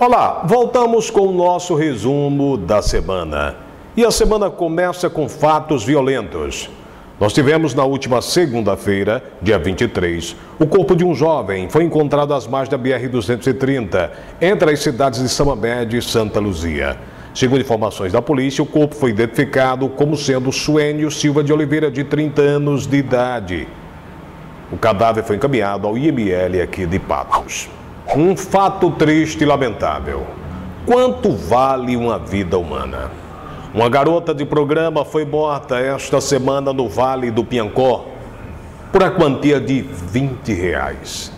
Olá, voltamos com o nosso resumo da semana. E a semana começa com fatos violentos. Nós tivemos na última segunda-feira, dia 23, o corpo de um jovem foi encontrado às margens da BR-230, entre as cidades de Samamede e Santa Luzia. Segundo informações da polícia, o corpo foi identificado como sendo Suênio Silva de Oliveira, de 30 anos de idade. O cadáver foi encaminhado ao IML aqui de Patos. Um fato triste e lamentável. Quanto vale uma vida humana? Uma garota de programa foi morta esta semana no Vale do Piancó por a quantia de 20 reais.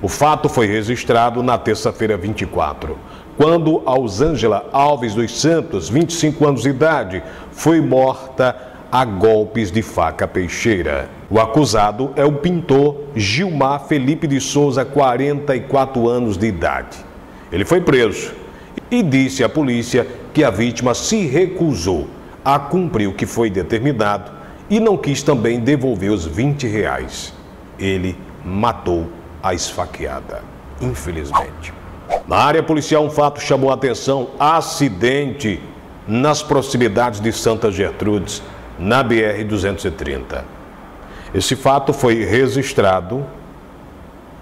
O fato foi registrado na terça-feira 24, quando Ausângela Alves dos Santos, 25 anos de idade, foi morta a golpes de faca peixeira. O acusado é o pintor Gilmar Felipe de Souza, 44 anos de idade. Ele foi preso e disse à polícia que a vítima se recusou a cumprir o que foi determinado e não quis também devolver os 20 reais. Ele matou a esfaqueada, infelizmente. Na área policial, um fato chamou a atenção: acidente nas proximidades de Santa Gertrudes, na BR-230. Esse fato foi registrado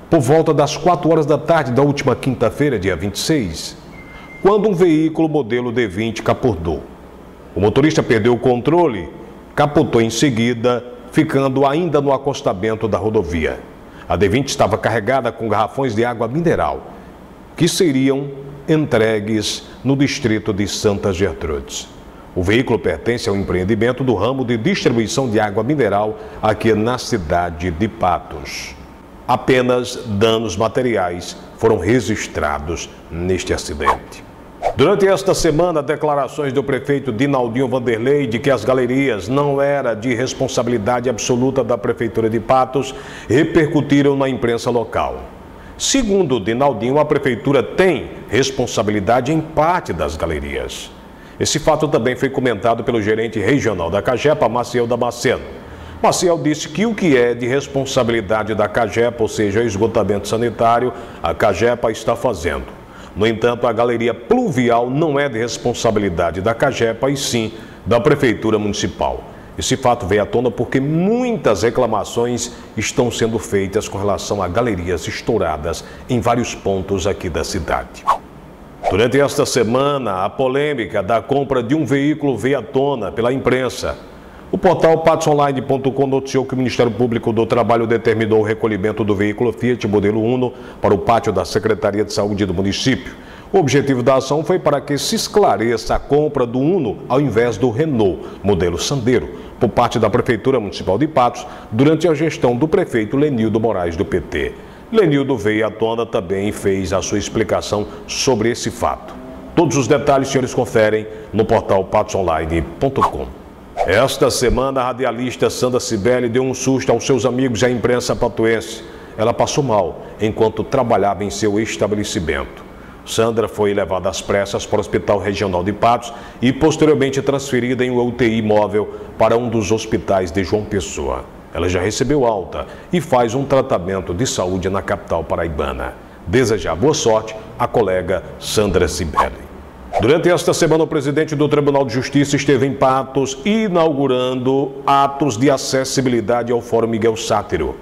por volta das 4 horas da tarde da última quinta-feira, dia 26 quando um veículo modelo D20 capotou. O motorista perdeu o controle, capotou em seguida, ficando ainda no acostamento da rodovia. A D20 estava carregada com garrafões de água mineral, que seriam entregues no distrito de Santa Gertrudes. O veículo pertence ao empreendimento do ramo de distribuição de água mineral aqui na cidade de Patos. Apenas danos materiais foram registrados neste acidente. Durante esta semana, declarações do prefeito Dinaldinho Vanderlei de que as galerias não era de responsabilidade absoluta da Prefeitura de Patos repercutiram na imprensa local. Segundo Dinaldinho, a Prefeitura tem responsabilidade em parte das galerias. Esse fato também foi comentado pelo gerente regional da Cagepa, Maciel Damasceno. Maciel disse que o que é de responsabilidade da Cagepa, ou seja, esgotamento sanitário, a Cagepa está fazendo. No entanto, a galeria pluvial não é de responsabilidade da Cagepa e sim da Prefeitura Municipal. Esse fato veio à tona porque muitas reclamações estão sendo feitas com relação a galerias estouradas em vários pontos aqui da cidade. Durante esta semana, a polêmica da compra de um veículo veio à tona pela imprensa. O portal patsonline.com noticiou que o Ministério Público do Trabalho determinou o recolhimento do veículo Fiat modelo Uno para o pátio da Secretaria de Saúde do município. O objetivo da ação foi para que se esclareça a compra do Uno ao invés do Renault, modelo Sandero, por parte da Prefeitura Municipal de Patos, durante a gestão do prefeito Lenildo Moraes do PT. Lenildo veio à tona também e fez a sua explicação sobre esse fato. Todos os detalhes, senhores, conferem no portal patsonline.com. Esta semana, a radialista Sandra Cibele deu um susto aos seus amigos e à imprensa patuense. Ela passou mal enquanto trabalhava em seu estabelecimento. Sandra foi levada às pressas para o Hospital Regional de Patos e posteriormente transferida em um UTI móvel para um dos hospitais de João Pessoa. Ela já recebeu alta e faz um tratamento de saúde na capital paraibana. Desejar boa sorte a colega Sandra Cibele. Durante esta semana, o presidente do Tribunal de Justiça esteve em Patos inaugurando atos de acessibilidade ao Fórum Miguel Sátiro.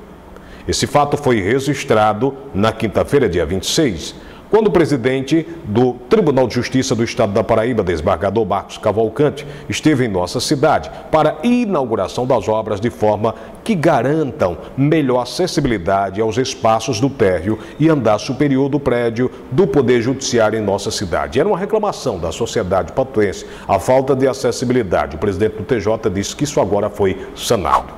Esse fato foi registrado na quinta-feira, dia 26, quando o presidente do Tribunal de Justiça do Estado da Paraíba, desembargador Marcos Cavalcante, esteve em nossa cidade para inauguração das obras de forma que garantam melhor acessibilidade aos espaços do térreo e andar superior do prédio do Poder Judiciário em nossa cidade. Era uma reclamação da sociedade patuense a falta de acessibilidade. O presidente do TJ disse que isso agora foi sanado.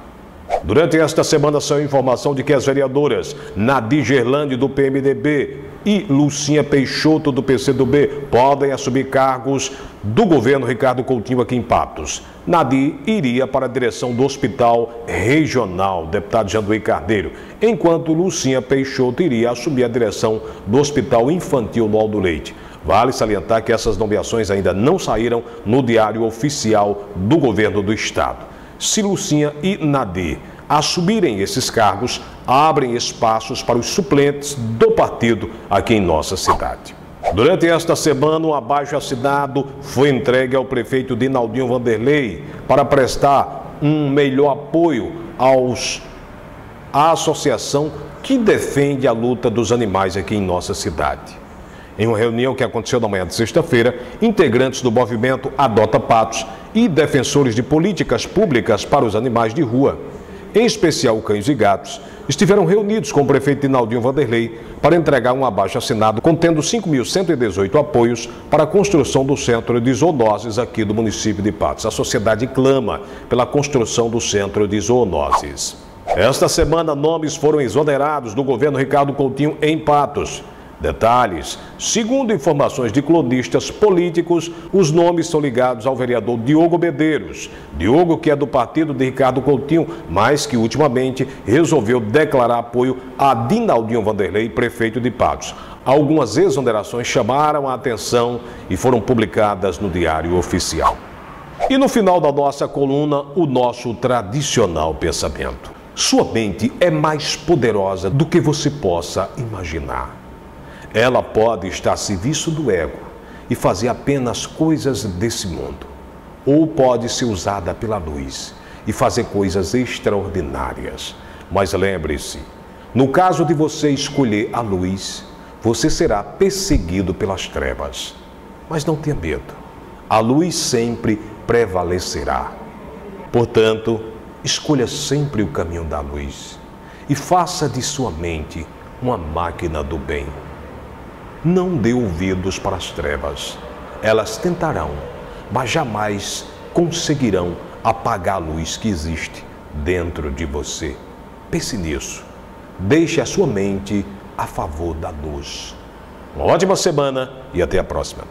Durante esta semana saiu informação de que as vereadoras Nadir Gerlande do PMDB e Lucinha Peixoto do PCdoB podem assumir cargos do governo Ricardo Coutinho aqui em Patos. Nadir iria para a direção do Hospital Regional, deputado Janduí Carneiro, enquanto Lucinha Peixoto iria assumir a direção do Hospital Infantil no Aldo Leite. Vale salientar que essas nomeações ainda não saíram no diário oficial do governo do estado. Se Lucinha e Nadir assumirem esses cargos, abrem espaços para os suplentes do partido aqui em nossa cidade. Durante esta semana, um abaixo assinado foi entregue ao prefeito Dinaldinho Vanderlei para prestar um melhor apoio aos, à associação que defende a luta dos animais aqui em nossa cidade. Em uma reunião que aconteceu na manhã de sexta-feira, integrantes do movimento Adota Patos e defensores de políticas públicas para os animais de rua, em especial cães e gatos, estiveram reunidos com o prefeito Dinaldinho Vanderlei para entregar um abaixo assinado contendo 5.118 apoios para a construção do centro de zoonoses aqui do município de Patos. A sociedade clama pela construção do centro de zoonoses. Esta semana, nomes foram exonerados do governo Ricardo Coutinho em Patos. Detalhes: segundo informações de clonistas políticos, os nomes são ligados ao vereador Diogo Medeiros. Diogo, que é do partido de Ricardo Coutinho, mas que ultimamente resolveu declarar apoio a Dinaldinho Vanderlei, prefeito de Patos. Algumas exonerações chamaram a atenção e foram publicadas no Diário Oficial. E no final da nossa coluna, o nosso tradicional pensamento. Sua mente é mais poderosa do que você possa imaginar. Ela pode estar a serviço do ego e fazer apenas coisas desse mundo, ou pode ser usada pela luz e fazer coisas extraordinárias. Mas lembre-se, no caso de você escolher a luz, você será perseguido pelas trevas. Mas não tenha medo, a luz sempre prevalecerá. Portanto, escolha sempre o caminho da luz e faça de sua mente uma máquina do bem. Não dê ouvidos para as trevas. Elas tentarão, mas jamais conseguirão apagar a luz que existe dentro de você. Pense nisso. Deixe a sua mente a favor da luz. Uma ótima semana e até a próxima.